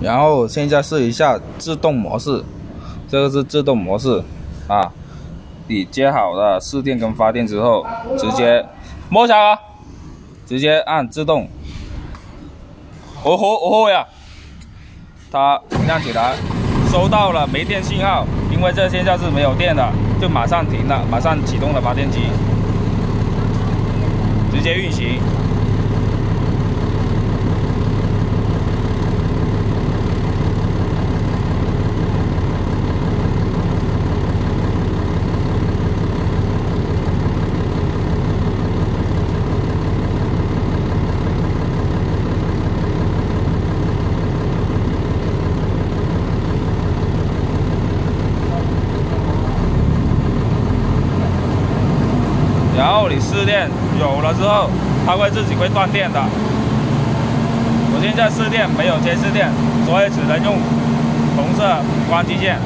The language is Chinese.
然后现在试一下自动模式，这个是自动模式啊。你接好了试电跟发电之后，直接摸下啊，直接按自动。哦吼哦吼呀，它亮起来，收到了没电信号，因为这现在是没有电的，就马上停了，马上启动了发电机，直接运行。然后你试电有了之后，它会自己会断电的。我现在试电没有接试电，所以只能用红色关机键。